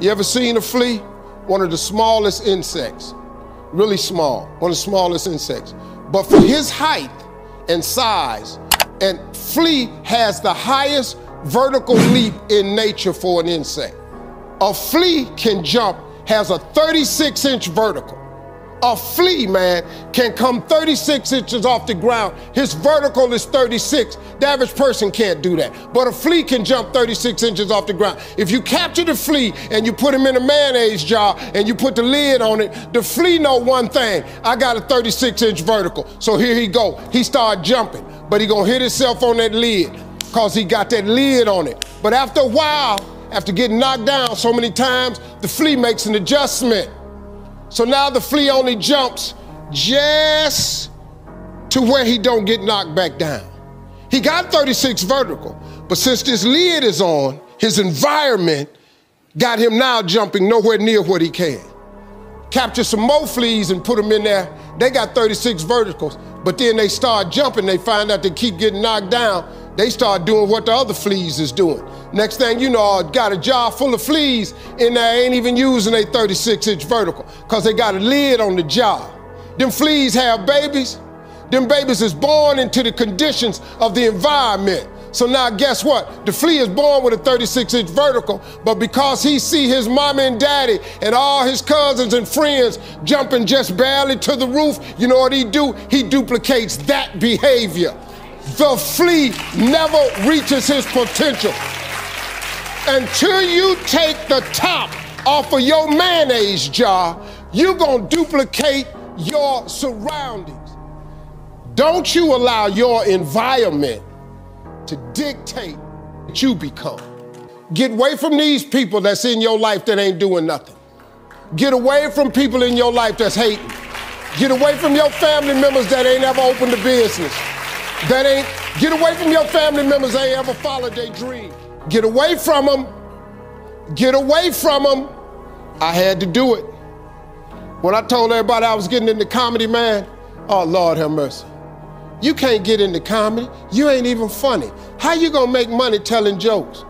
You ever seen a flea? One of the smallest insects. Really small. One of the smallest insects. But for his height and size, and flea has the highest vertical leap in nature for an insect. A flea can jump, has a 36 inch vertical. A flea, man, can come 36 inches off the ground. His vertical is 36. The average person can't do that. But a flea can jump 36 inches off the ground. If you capture the flea and you put him in a mayonnaise jar and you put the lid on it, the flea know one thing. I got a 36 inch vertical. So here he go. He start jumping, but he gonna hit himself on that lid because he got that lid on it. But after a while, after getting knocked down so many times, the flea makes an adjustment. So now the flea only jumps just to where he don't get knocked back down. He got 36 vertical, but since this lid is on, his environment got him now jumping nowhere near what he can. Capture some more fleas and put them in there. They got 36 verticals, but then they start jumping. They find out they keep getting knocked down. They start doing what the other fleas is doing. Next thing you know, I got a jar full of fleas and they ain't even using a 36 inch vertical because they got a lid on the jar. Them fleas have babies. Them babies is born into the conditions of the environment. So now guess what? The flea is born with a 36 inch vertical, but because he see his mama and daddy and all his cousins and friends jumping just barely to the roof, you know what he do? He duplicates that behavior. The flea never reaches his potential until you take the top off of your mayonnaise jar, you're going to duplicate your surroundings. Don't you allow your environment to dictate what you become. Get away from these people that's in your life that ain't doing nothing. Get away from people in your life that's hating. Get away from your family members that ain't ever opened a business. That ain't, get away from your family members ain't ever followed their dream. Get away from them. Get away from them. I had to do it. When I told everybody I was getting into comedy, man, oh Lord have mercy. You can't get into comedy. You ain't even funny. How you gonna make money telling jokes?